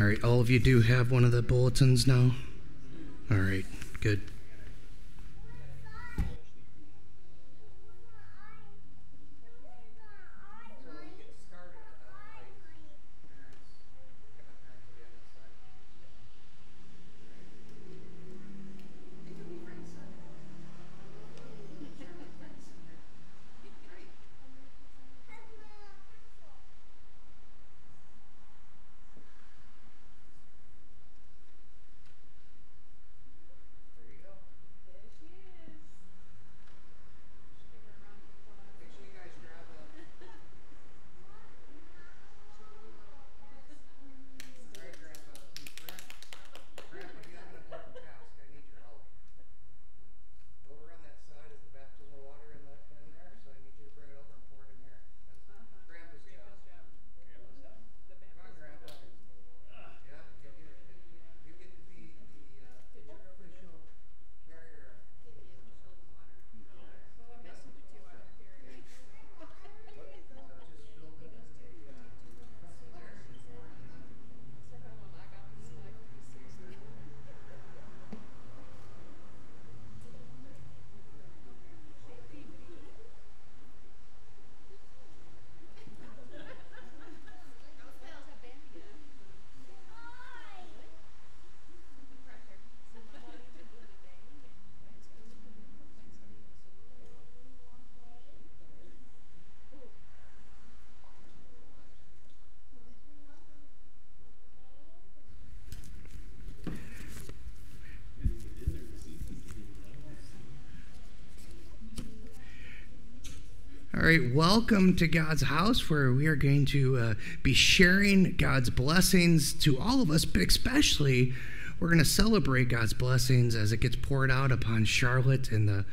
All right, all of you do have one of the bulletins now? All right, good. All right, welcome to God's house where we are going to uh, be sharing God's blessings to all of us, but especially we're going to celebrate God's blessings as it gets poured out upon Charlotte and the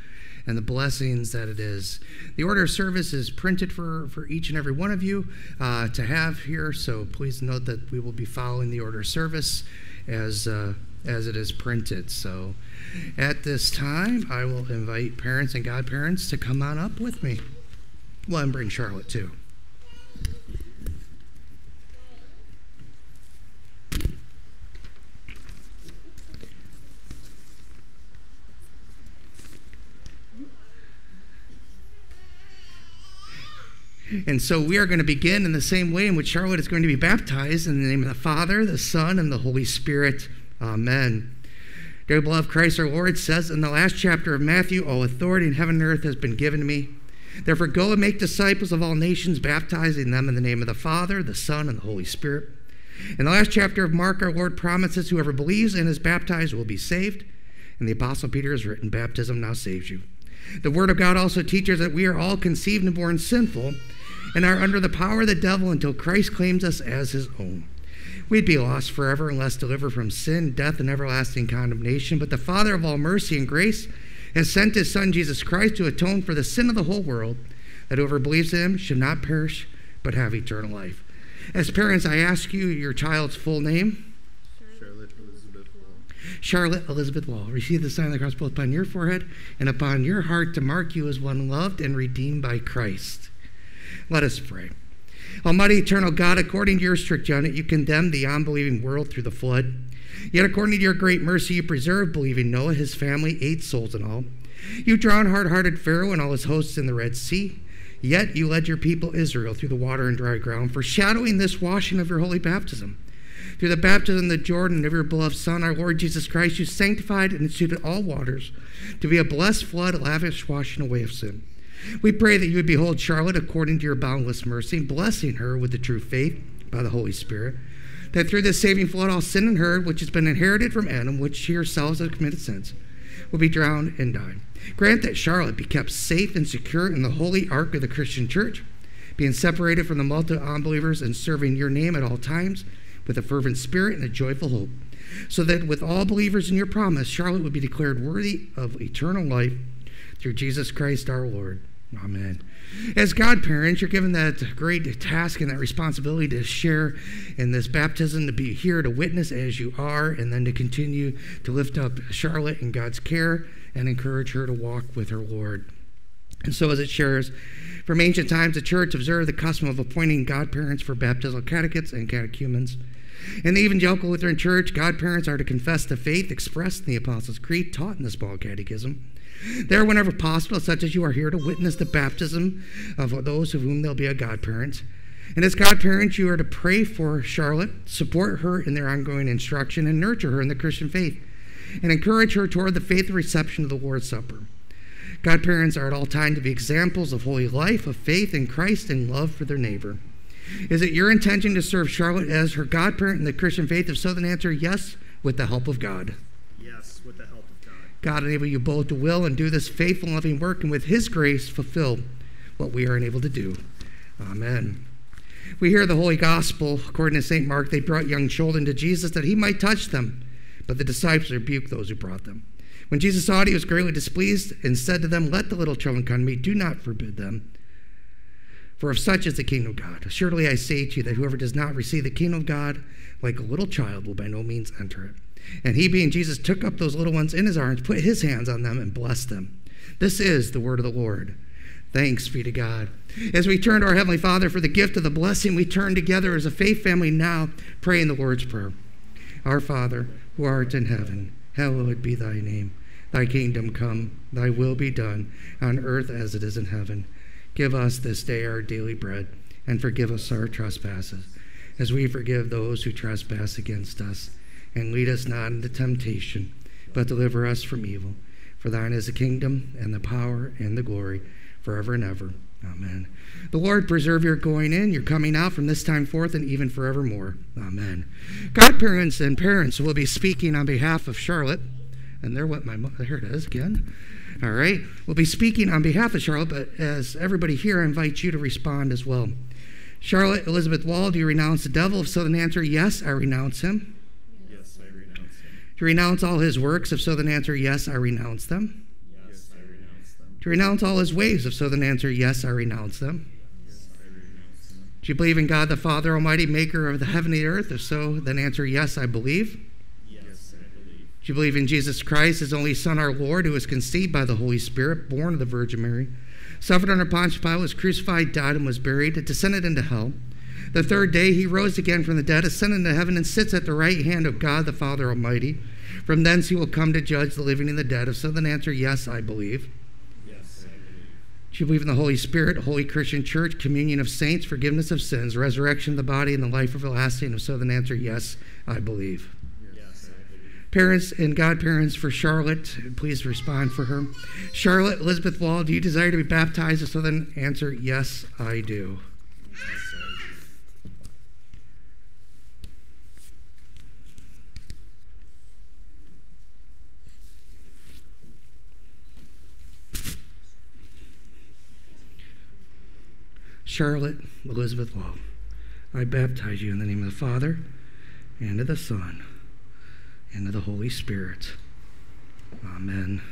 and the blessings that it is. The order of service is printed for, for each and every one of you uh, to have here, so please note that we will be following the order of service as, uh, as it is printed. So at this time, I will invite parents and godparents to come on up with me. Well, and bring Charlotte too. And so we are going to begin in the same way in which Charlotte is going to be baptized in the name of the Father, the Son, and the Holy Spirit. Amen. Dear beloved, Christ our Lord says in the last chapter of Matthew, All authority in heaven and earth has been given to me. Therefore, go and make disciples of all nations, baptizing them in the name of the Father, the Son, and the Holy Spirit. In the last chapter of Mark, our Lord promises whoever believes and is baptized will be saved. And the Apostle Peter has written, Baptism now saves you. The Word of God also teaches that we are all conceived and born sinful and are under the power of the devil until Christ claims us as his own. We'd be lost forever unless delivered from sin, death, and everlasting condemnation. But the Father of all mercy and grace, has sent his Son Jesus Christ to atone for the sin of the whole world, that whoever believes in him should not perish, but have eternal life. As parents, I ask you your child's full name. Charlotte Elizabeth Wahl. Charlotte Elizabeth Wahl. Receive the sign of the cross both upon your forehead and upon your heart to mark you as one loved and redeemed by Christ. Let us pray. Almighty eternal God, according to your strict judgment, you condemned the unbelieving world through the flood. Yet according to your great mercy, you preserved believing Noah, his family, eight souls in all. You drowned hard hearted Pharaoh and all his hosts in the Red Sea. Yet you led your people Israel through the water and dry ground, foreshadowing this washing of your holy baptism. Through the baptism of the Jordan of your beloved Son, our Lord Jesus Christ, you sanctified and instituted all waters to be a blessed flood, lavish washing away of sin. We pray that you would behold Charlotte according to your boundless mercy, blessing her with the true faith by the Holy Spirit that through this saving flood all sin in her, which has been inherited from Adam, which she herself has committed sins, will be drowned and die. Grant that Charlotte be kept safe and secure in the holy ark of the Christian church, being separated from the multitude of unbelievers and serving your name at all times with a fervent spirit and a joyful hope, so that with all believers in your promise, Charlotte would be declared worthy of eternal life through Jesus Christ our Lord. Amen. As godparents, you're given that great task and that responsibility to share in this baptism, to be here to witness as you are, and then to continue to lift up Charlotte in God's care and encourage her to walk with her Lord. And so, as it shares, from ancient times, the church observed the custom of appointing godparents for baptismal catechists and catechumens. In the Evangelical Lutheran Church, godparents are to confess the faith expressed in the Apostles' Creed taught in the small catechism. There, whenever possible, such as you are here to witness the baptism of those of whom they'll be a godparent. And as godparents, you are to pray for Charlotte, support her in their ongoing instruction, and nurture her in the Christian faith, and encourage her toward the faith reception of the Lord's Supper. Godparents are at all times to be examples of holy life, of faith in Christ, and love for their neighbor. Is it your intention to serve Charlotte as her godparent in the Christian faith? If so, then answer yes, with the help of God. Yes, with the help of God. God enable you both to will and do this faithful, loving work, and with His grace fulfill what we are unable to do. Amen. We hear the Holy Gospel, according to St. Mark, they brought young children to Jesus that he might touch them, but the disciples rebuked those who brought them. When Jesus saw it, he was greatly displeased and said to them, Let the little children come to me, do not forbid them. For of such is the kingdom of God. Surely I say to you that whoever does not receive the kingdom of God like a little child will by no means enter it. And he, being Jesus, took up those little ones in his arms, put his hands on them, and blessed them. This is the word of the Lord. Thanks be to God. As we turn to our Heavenly Father for the gift of the blessing, we turn together as a faith family now, praying the Lord's Prayer. Our Father, who art in heaven, hallowed be thy name. Thy kingdom come, thy will be done, on earth as it is in heaven. Give us this day our daily bread, and forgive us our trespasses, as we forgive those who trespass against us. And lead us not into temptation, but deliver us from evil. For thine is the kingdom, and the power, and the glory forever and ever. Amen. The Lord preserve your going in, your coming out from this time forth, and even forevermore. Amen. Godparents and parents will be speaking on behalf of Charlotte, and there what my here it is again. All right, we'll be speaking on behalf of Charlotte, but as everybody here, I invite you to respond as well. Charlotte Elizabeth Wahl, do you renounce the devil? If so, then answer yes, I renounce him. Yes, I renounce him. Do you renounce all his works? If so, then answer yes, I renounce them. Yes, I renounce them. Do you renounce all his ways? If so, then answer yes, I renounce them. Yes, I renounce them. Do you believe in God the Father Almighty, maker of the heaven and the earth? If so, then answer yes, I believe. Yes, I believe. Do you believe in Jesus Christ, his only Son, our Lord, who was conceived by the Holy Spirit, born of the Virgin Mary, suffered under Pontius Pilate, was crucified, died, and was buried, descended into hell? The third day he rose again from the dead, ascended into heaven, and sits at the right hand of God the Father Almighty. From thence he will come to judge the living and the dead. If so, then answer yes, I believe. Yes, I believe. Do you believe in the Holy Spirit, Holy Christian Church, communion of saints, forgiveness of sins, resurrection of the body, and the life everlasting? If so, then answer yes, I believe. Parents and godparents for Charlotte, please respond for her. Charlotte Elizabeth Wahl, do you desire to be baptized? So, then answer. Yes, I do. Charlotte Elizabeth Wahl, I baptize you in the name of the Father, and of the Son, and of the Holy Spirit. Amen.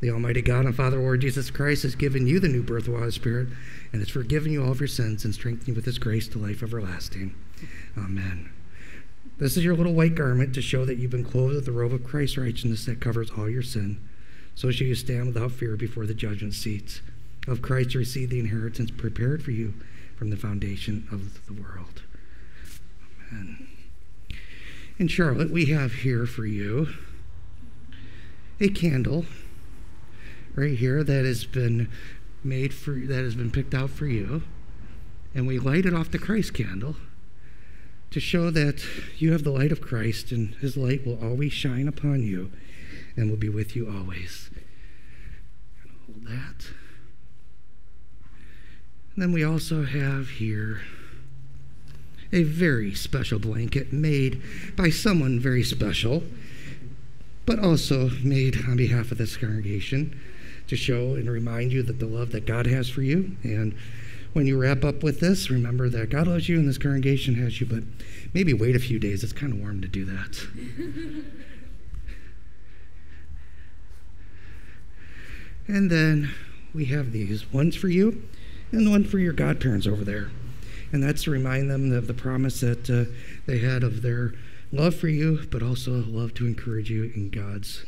The Almighty God and Father, Lord Jesus Christ, has given you the new birth of the Spirit, and has forgiven you all of your sins and strengthened you with his grace to life everlasting. Amen. This is your little white garment to show that you've been clothed with the robe of Christ's righteousness that covers all your sin. So shall you stand without fear before the judgment seats of Christ to receive the inheritance prepared for you from the foundation of the world. Amen. In Charlotte, we have here for you a candle right here that has been made for that has been picked out for you and we light it off the Christ candle to show that you have the light of Christ and his light will always shine upon you and will be with you always. Hold that. And then we also have here a very special blanket made by someone very special, but also made on behalf of this congregation to show and remind you that the love that God has for you. And when you wrap up with this, remember that God loves you and this congregation has you, but maybe wait a few days. It's kind of warm to do that. and then we have these one's for you and the one for your godparents over there. And that's to remind them of the promise that uh, they had of their love for you, but also love to encourage you in God's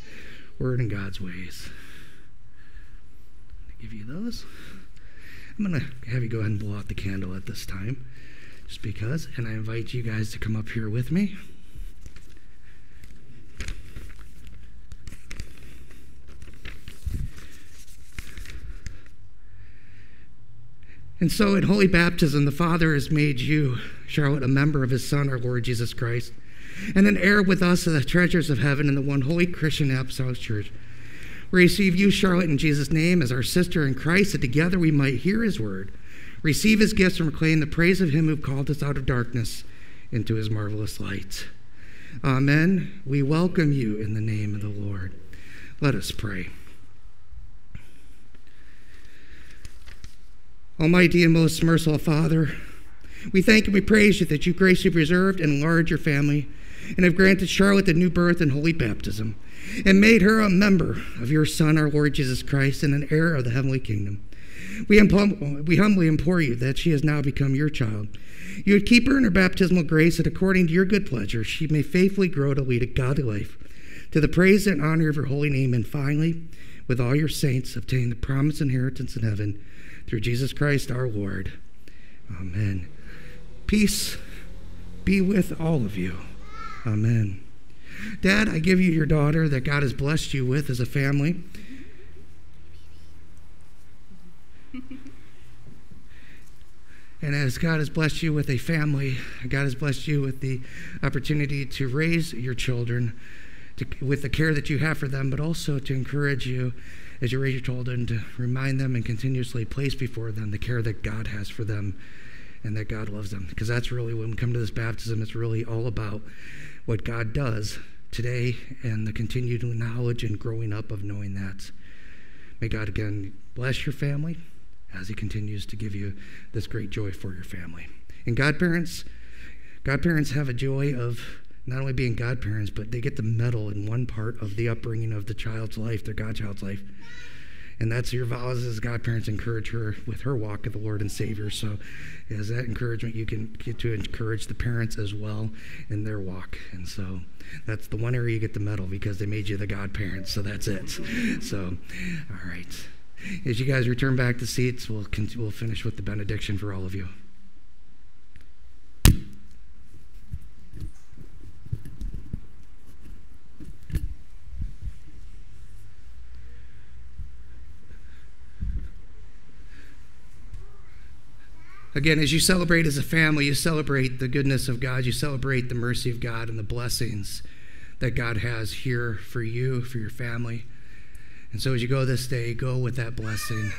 word and God's ways. give you those. I'm going to have you go ahead and blow out the candle at this time, just because. And I invite you guys to come up here with me. And so in holy baptism, the Father has made you, Charlotte, a member of his Son, our Lord Jesus Christ, and an heir with us of the treasures of heaven in the one holy Christian apostolic church. We receive you, Charlotte, in Jesus' name as our sister in Christ, that together we might hear his word, receive his gifts, and proclaim the praise of him who called us out of darkness into his marvelous light. Amen. We welcome you in the name of the Lord. Let us pray. Almighty and most merciful Father, we thank and we praise you that you graciously preserved and enlarged your family and have granted Charlotte the new birth and holy baptism and made her a member of your Son, our Lord Jesus Christ, and an heir of the heavenly kingdom. We, we humbly implore you that she has now become your child. You would keep her in her baptismal grace that according to your good pleasure she may faithfully grow to lead a godly life to the praise and honor of your holy name, and finally, with all your saints, obtain the promised inheritance in heaven through Jesus Christ our Lord. Amen. Peace be with all of you. Amen. Dad, I give you your daughter that God has blessed you with as a family. And as God has blessed you with a family, God has blessed you with the opportunity to raise your children to, with the care that you have for them, but also to encourage you as you raise your children to remind them and continuously place before them the care that God has for them and that God loves them. Because that's really when we come to this baptism, it's really all about what God does today and the continued knowledge and growing up of knowing that. May God again bless your family as He continues to give you this great joy for your family. And godparents, godparents have a joy of not only being godparents, but they get the medal in one part of the upbringing of the child's life, their godchild's life. And that's your vows as godparents encourage her with her walk of the Lord and Savior. So, as that encouragement, you can get to encourage the parents as well in their walk. And so, that's the one area you get the medal because they made you the godparents. So, that's it. So, all right. As you guys return back to seats, we'll, we'll finish with the benediction for all of you. Again, as you celebrate as a family, you celebrate the goodness of God, you celebrate the mercy of God and the blessings that God has here for you, for your family. And so as you go this day, go with that blessing.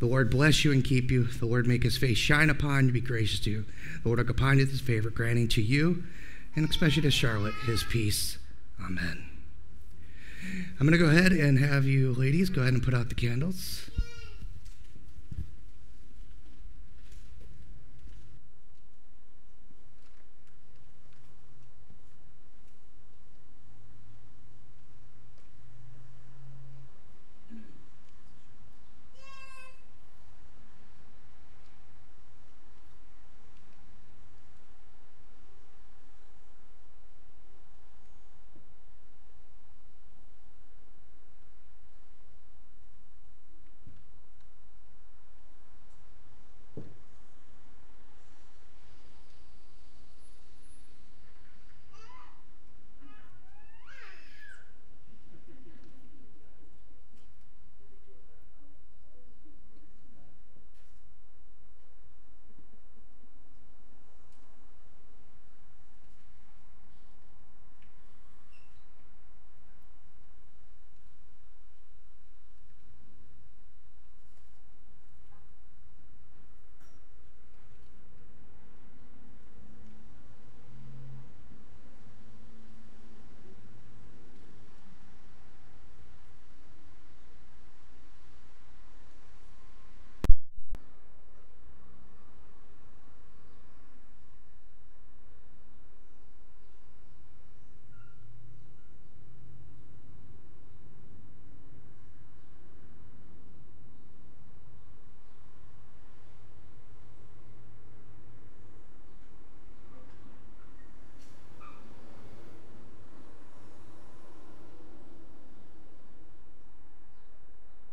The Lord bless you and keep you. The Lord make his face shine upon you, be gracious to you. The Lord look upon you with his favor, granting to you, and especially to Charlotte, his peace. Amen. I'm going to go ahead and have you, ladies, go ahead and put out the candles.